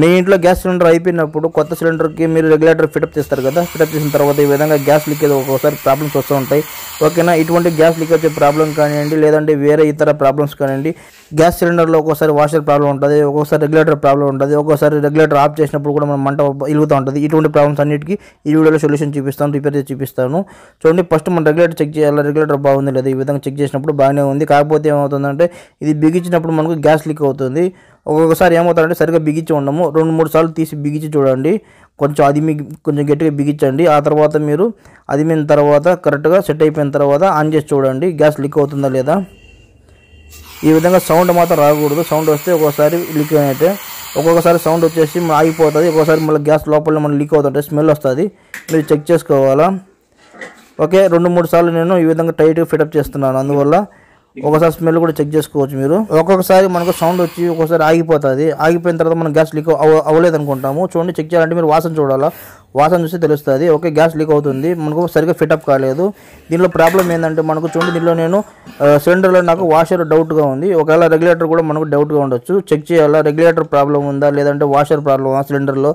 మీ ఇంట్లో gas cylinder అయిపోయినప్పుడు కొత్త సిలిండర్కి మీరు రెగ్యులేటర్ ఫిటప్ చేస్తారు కదా ఫిటప్ చేసిన తర్వాత ఈ విధంగా గ్యాస్ లీకేజ్ ఒక్కొక్కసారి ప్రాబ్లమ్స్ వస్తూ ఉంటాయి. ఓకేనా? ఇటువంటి గ్యాస్ లీక్ వచ్చే ప్రాబ్లం కానివ్వండి లేదంటే వేరే ఇతర ప్రాబ్లమ్స్ కానివ్వండి గ్యాస్ సిలిండర్లో ఒక్కోసారి వాషర్ ప్రాబ్లం ఉంటుంది ఒక్కోసారి రెగ్యులేటర్ ప్రాబ్లం ఉంటుంది ఒక్కోసారి రెగ్యులేటర్ ఆఫ్ చేసినప్పుడు కూడా మనం మంట ఇలుగుతూ ఉంటుంది. ఇటువంటి ప్రాబ్లమ్స్ అన్నిటికీ ఈ వీడియోలో సొల్యూషన్ చూపిస్తాను రిపేర్ చేసి చూపిస్తాను. చూడండి ఫస్ట్ మనం రెగ్యులేటర్ చెక్ చేయాలి? రెగ్యులేటర్ బాగుంది లేదా? ఈ విధంగా చెక్ చేసినప్పుడు బాగానే ఉంది. కాకపోతే ఏమవుతుందంటే ఇది బిగించినప్పుడు మనకు గ్యాస్ లీక్ అవుతుంది. ఒక్కొక్కసారి ఏమవుతారంటే సరిగ్గా బిగించి ఉండము. రెండు మూడు సార్లు తీసి బిగించి చూడండి. కొంచెం అది మీ కొంచెం గట్టిగా బిగించండి. ఆ తర్వాత మీరు అదిమిన తర్వాత కరెక్ట్గా సెట్ అయిపోయిన తర్వాత ఆన్ చేసి చూడండి. గ్యాస్ లీక్ అవుతుందా లేదా? ఈ విధంగా సౌండ్ మాత్రం రాకూడదు. సౌండ్ వస్తే ఒక్కోసారి లీక్ అయినట్టే. ఒక్కొక్కసారి సౌండ్ వచ్చేసి ఆగిపోతుంది. ఒక్కోసారి మళ్ళీ గ్యాస్ లోపల మనం లీక్ అవుతుంటే స్మెల్ వస్తుంది. మీరు చెక్ చేసుకోవాలా? ఓకే రెండు మూడు సార్లు నేను ఈ విధంగా టైట్గా ఫిటప్ చేస్తున్నాను. అందువల్ల ఒకసారి స్మెల్ కూడా చెక్ చేసుకోవచ్చు మీరు. ఒక్కొక్కసారి మనకు సౌండ్ వచ్చి ఒక్కొక్కసారి ఆగిపోతుంది. ఆగిపోయిన తర్వాత మనం గ్యాస్ లీక్ అవ్వలేదు అనుకుంటాము చూడండి చెక్ చేయాలంటే మీరు వాసన చూడాలా? వాసన చూస్తే తెలుస్తుంది. ఓకే గ్యాస్ లీక్ అవుతుంది. మనకు సరిగ్గా ఫిటప్ కాలేదు. దీనిలో ప్రాబ్లం ఏంటంటే మనకు చూడండి దీనిలో నేను సిలిండర్లో నాకు వాషర్ డౌట్గా ఉంది. ఒకవేళ రెగ్యులేటర్ కూడా మనకు డౌట్గా ఉండొచ్చు. చెక్ చేయాలా? రెగ్యులేటర్ ప్రాబ్లం ఉందా? లేదంటే వాషర్ ప్రాబ్లం సిలిండర్లో?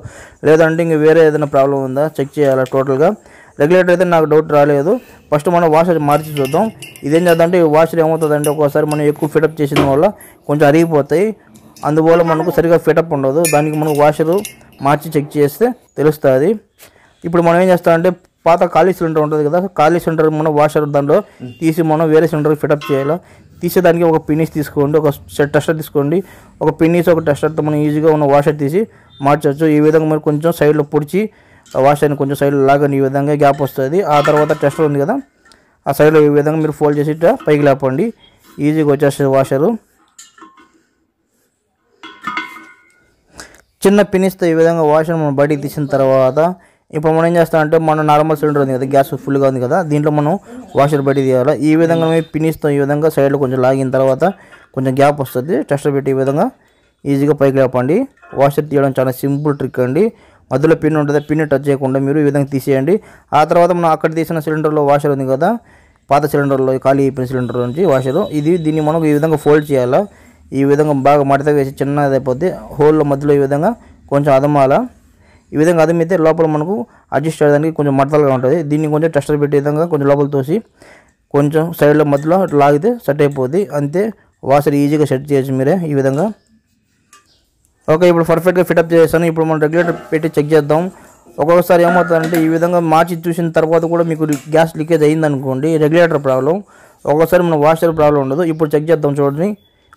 లేదంటే ఇంక వేరే ఏదైనా ప్రాబ్లం ఉందా? చెక్ చేయాలా టోటల్గా. రెగ్యులేటర్ అయితే నాకు డౌట్ రాలేదు. ఫస్ట్ మనం వాషర్ మార్చి చూద్దాం. ఇదేం చేద్దామంటే ఈ వాషర్ ఏమవుతుందంటే ఒకసారి మనం ఎక్కువ ఫిటప్ చేసిన వల్ల కొంచెం అరిగిపోతాయి. అందువల్ల మనకు సరిగా ఫిటప్ ఉండదు. దానికి మనం వాషరు మార్చి చెక్ చేస్తే తెలుస్తుంది. ఇప్పుడు మనం ఏం చేస్తామంటే పాత ఖాళీ సిలిండర్ ఉంటుంది కదా ఖాళీ సిలిండర్ మనం వాషర్ దాంట్లో తీసి మనం వేరే సిలిండర్ ఫిటప్ చేయాలి. తీసేదానికి ఒక పిన్నిస్ తీసుకోండి ఒక సెట్ టెస్టర్ తీసుకోండి. ఒక పిన్నిస్ ఒక టెస్టర్తో మనం ఈజీగా ఉన్న వాషర్ తీసి మార్చవచ్చు ఈ విధంగా మీరు కొంచెం సైడ్లో పొడిచి వాష్ వాషర్ని కొంచెం సైడ్లో లాగని ఈ విధంగా గ్యాప్ వస్తుంది. ఆ తర్వాత టెస్టర్ ఉంది కదా ఆ సైడ్లో ఈ విధంగా మీరు ఫోల్డ్ చేసి పైకి లేపండి. ఈజీగా వచ్చేస్తుంది వాషరు చిన్న పినిస్తో ఈ విధంగా వాషర్ మనం బయటికి తీసిన తర్వాత ఇప్పుడు మనం ఏం చేస్తామంటే మన నార్మల్ సిలిండర్ ఉంది కదా గ్యాస్ ఫుల్గా ఉంది కదా దీంట్లో మనం వాషర్ బయటికి తీయాలి? ఈ విధంగా మేము పినిస్తో ఈ విధంగా సైడ్లో కొంచెం లాగిన తర్వాత కొంచెం గ్యాప్ వస్తుంది. టెస్టర్ పెట్టి ఈ విధంగా ఈజీగా పైకి లేపండి. వాషర్ తీయడం చాలా సింపుల్ ట్రిక్ అండి. మధ్యలో పిన్ ఉంటుంది. పిన్ టచ్ చేయకుండా మీరు ఈ విధంగా తీసేయండి. ఆ తర్వాత మనం అక్కడ తీసిన సిలిండర్లో వాషర్ ఉంది కదా పాత సిలిండర్లో ఖాళీ అయిపోయిన సిలిండర్ నుంచి వాషరు ఇది దీన్ని మనం ఈ విధంగా ఫోల్డ్ చేయాలా? ఈ విధంగా బాగా మడత వేసి చిన్నది అయిపోతే హోల్లో మధ్యలో ఈ విధంగా కొంచెం అదమాలా? ఈ విధంగా అదమైతే లోపల మనకు అడ్జస్ట్ చేయడానికి కొంచెం మడతలుగా ఉంటుంది. దీన్ని కొంచెం టెస్టర్ పెట్టే విధంగా కొంచెం లోపల తోసి కొంచెం సైడ్లో మధ్యలో లాగితే సెట్ అయిపోద్ది. అంతే వాషర్ ఈజీగా సెట్ చేయొచ్చు మీరే ఈ విధంగా. ఓకే ఇప్పుడు పర్ఫెక్ట్గా ఫిటప్ చేస్తాను ఇప్పుడు మనం రెగ్యులేటర్ పెట్టి చెక్ చేద్దాం. ఒక్కొక్కసారి ఏమవుతుందంటే ఈ విధంగా మార్చి చూసిన తర్వాత కూడా మీకు గ్యాస్ లీకేజ్ అయిందనుకోండి రెగ్యులేటర్ ప్రాబ్లం ఒక్కొక్కసారి మన వాషర్ ప్రాబ్లం ఉండదు. ఇప్పుడు చెక్ చేద్దాం చూడండి.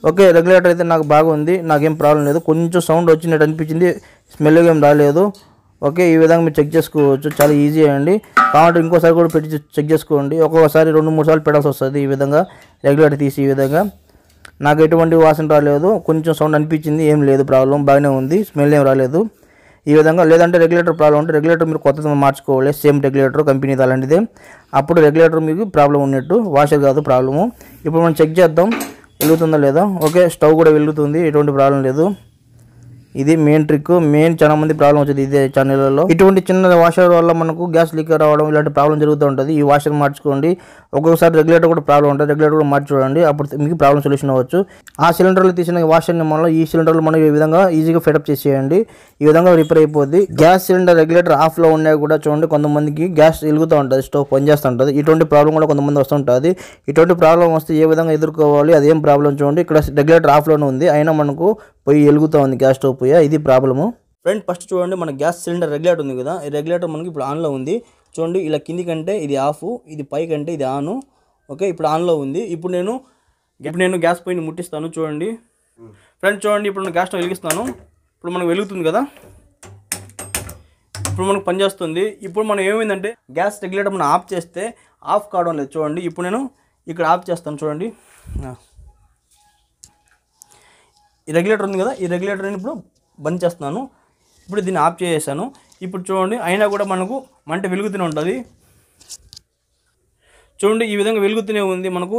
ఓకే రెగ్యులేటర్ అయితే నాకు బాగుంది. నాకేం ప్రాబ్లం లేదు. కొంచెం సౌండ్ వచ్చినట్టు అనిపించింది. స్మెల్ ఏం రాలేదు. ఓకే ఈ విధంగా మీరు చెక్ చేసుకోవచ్చు. చాలా ఈజీ అండి. కాబట్టి ఇంకోసారి కూడా పెట్టి చెక్ చేసుకోండి. ఒక్కొక్కసారి రెండు మూడు సార్లు పెట్టాల్సి వస్తుంది ఈ విధంగా. రెగ్యులేటర్ తీసి ఈ విధంగా. నాకు ఎటువంటి వాసన రాలేదు. కొంచెం సౌండ్ అనిపించింది ఏం లేదు ప్రాబ్లం బాగానే ఉంది స్మెల్ ఏం రాలేదు. ఈ విధంగా లేదంటే రెగ్యులేటర్ ప్రాబ్లం ఉంటే రెగ్యులేటర్ మీరు కొత్తది మార్చుకోవాలి సేమ్ రెగ్యులేటర్ కంపెనీ అలాంటిదే. అప్పుడు రెగ్యులేటర్ మీకు ప్రాబ్లం ఉన్నట్టు వాషర్ కాదు ప్రాబ్లము ఇప్పుడు మనం చెక్ చేద్దాం వెలుగుతుందా లేదా? ఓకే స్టవ్ కూడా వెలుగుతుంది ఎటువంటి ప్రాబ్లం లేదు. ఇది మెయిన్ ట్రిక్ మెయిన్ చాలా మంది ప్రాబ్లం వచ్చేది ఇదే ఛానల్లో ఇటువంటి చిన్న వాషర్ వల్ల మనకు గ్యాస్ లీక్ రావడం ఇలాంటి ప్రాబ్లం జరుగుతూ ఉంటుంది. ఈ వాషర్ మార్చుకోండి. ఒక్కొక్కసారి రెగ్యులేటర్ కూడా ప్రాబ్లం ఉంటుంది. రెగ్యులేటర్ కూడా మార్చి చూడండి. అప్పుడు మీకు ప్రాబ్లం సొల్యూషన్ అవ్వచ్చు. ఆ సిలిండర్లు తీసిన వాషర్ని మనం ఈ సిలిండర్లు మనం ఈ విధంగా ఈజీగా ఫిటప్ చేసేయండి. ఈ విధంగా రిపేర్ అయిపోద్ది. గ్యాస్ సిలిండర్ రెగ్యులేటర్ ఆఫ్లో ఉన్నాయి కూడా చూడండి. కొంతమందికి గ్యాస్ వెలుగుతూ ఉంటుంది. స్టవ్ పనిచేస్తూ ఉంటుంది. ఇటువంటి ప్రాబ్లం కూడా కొంతమంది వస్తుంటుంది ఇటువంటి ప్రాబ్లం వస్తే ఏ విధంగా ఎదుర్కోవాలి? అదేం ప్రాబ్లం చూడండి. ఇక్కడ రెగ్యులేటర్ ఆఫ్లోనే ఉంది. అయినా మనకు పొయ్యి వెలుగుతూ ఉంది గ్యాస్ స్టవ్ పొయ్యి ఇది ప్రాబ్లము. ఫ్రెండ్ ఫస్ట్ చూడండి మన గ్యాస్ సిలిండర్ రెగ్యులేటర్ ఉంది కదా ఈ రెగ్యులేటర్ మనకి ఇప్పుడు ఆన్లో ఉంది. చూడండి ఇలా కింది కంటే ఇది ఆఫ్ ఇది పై కంటే ఇది ఆన్. ఓకే ఇప్పుడు ఆన్లో ఉంది. ఇప్పుడు నేను ఇప్పుడు నేను గ్యాస్ పొయ్యిని ముట్టిస్తాను చూడండి. ఫ్రెండ్ చూడండి ఇప్పుడు నేను గ్యాస్ స్టవ్ వెలిగిస్తాను ఇప్పుడు మనకు వెలుగుతుంది కదా. ఇప్పుడు మనకు పనిచేస్తుంది ఇప్పుడు మనం ఏమైందంటే గ్యాస్ రెగ్యులేటర్ మనం ఆఫ్ చేస్తే ఆఫ్ కావడం లేదు చూడండి. ఇప్పుడు నేను ఇక్కడ ఆఫ్ చేస్తాను చూడండి. ఈ రెగ్యులేటర్ ఉంది కదా ఈ రెగ్యులేటర్ని ఇప్పుడు బంద్ చేస్తున్నాను. ఇప్పుడు దీన్ని ఆఫ్ చేసేసాను. ఇప్పుడు చూడండి అయినా కూడా మనకు మంట వెలుగుతూనే ఉంటుంది. చూడండి ఈ విధంగా వెలుగుతూనే ఉంది మనకు.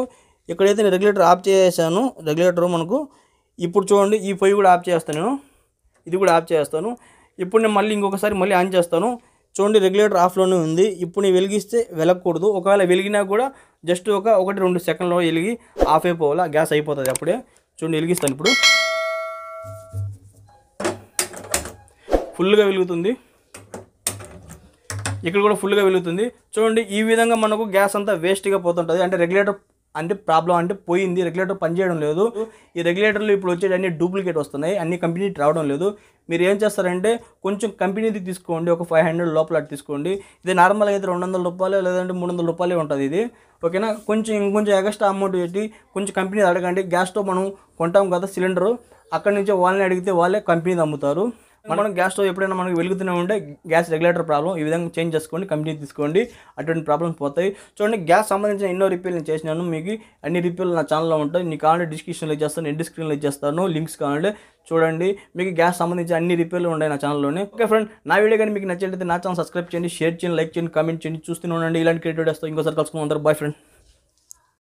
ఎక్కడైతే నేను రెగ్యులేటర్ ఆఫ్ చేసాను రెగ్యులేటర్ మనకు ఇప్పుడు చూడండి ఈ పొయ్యి కూడా ఆఫ్ చేస్తాను నేను. ఇది కూడా ఆఫ్ చేస్తాను. ఇప్పుడు నేను మళ్ళీ ఇంకొకసారి మళ్ళీ ఆన్ చేస్తాను. చూడండి రెగ్యులేటర్ ఆఫ్లోనే ఉంది. ఇప్పుడు నేను వెలిగిస్తే వెలగకూడదు. ఒకవేళ వెలిగినా కూడా జస్ట్ ఒక ఒకటి రెండు సెకండ్లో వెలిగి ఆఫ్ అయిపోవాలా గ్యాస్ అయిపోతుంది అప్పుడే. చూడండి వెలిగిస్తాను ఇప్పుడు. ఫుల్గా వెలుగుతుంది. ఇక్కడ కూడా ఫుల్గా వెలుగుతుంది. చూడండి ఈ విధంగా మనకు గ్యాస్ అంతా వేస్ట్గా పోతుంటుంది. అంటే రెగ్యులేటర్ అంటే ప్రాబ్లం అంటే పోయింది. రెగ్యులేటర్ పనిచేయడం లేదు. ఈ రెగ్యులేటర్లు ఇప్పుడు వచ్చేది అన్ని డూప్లికేట్ వస్తున్నాయి. అన్ని కంపెనీ రావడం లేదు. మీరు ఏం చేస్తారంటే కొంచెం కంపెనీది తీసుకోండి. ఒక ఫైవ్ హండ్రెడ్ లోపల తీసుకోండి. ఇది నార్మల్గా అయితే రెండు వందల రూపాయలు లేదంటే మూడు వందల రూపాయలే ఉంటుంది ఇది. ఓకేనా? కొంచెం ఇంకొంచెం ఎక్స్ట్రా అమౌంట్ పెట్టి కొంచెం కంపెనీ అడగండి. గ్యాస్ స్టవ్ మనం కొంటాం కదా సిలిండరు. అక్కడి నుంచి వాళ్ళని అడిగితే వాళ్ళే కంపెనీది అమ్ముతారు మనం గ్యాస్ స్టవ్ ఎప్పుడైనా మనకి వెలుగుతూనే ఉంటే గ్యాస్ రెగ్యులేటర్ ప్రాబ్లం ఈ విధంగా చేంజ్ చేసుకోండి కంపెనీ తీసుకోండి అటువంటి ప్రాబ్లమ్స్ పోతాయి. చూడండి గ్యాస్ సంబంధించిన ఎన్నో రిపేర్లు నేను చేసినాను. మీకు అన్ని రిపేర్లు నా ఛానల్లో ఉంటాయి. నీకు కావాలంటే డిస్క్రిప్షన్లో ఇచ్చేస్తాను ఎండ్ స్క్రీన్లో ఇచ్చేస్తాను లింక్స్ కావాలంటే చూడండి. మీకు గ్యాస్ సంబంధించిన అన్ని రిపేర్లు ఉన్నాయి నా ఛానల్లోనే. ఓకే ఫ్రెండ్ నా వీడియో కానీ మీకు నచ్చినట్లయితే నా ఛానల్ సబ్స్క్రైబ్ చేయండి షేర్ చేయండి లైక్ చేయండి కామెంట్ చేయండి. చూస్తూనే ఉండండి. ఇలాంటి క్రియేటివ్ వస్తాయి. ఇంకోసారి కలుసుకుందాం. అందరు బాయ్ ఫ్రెండ్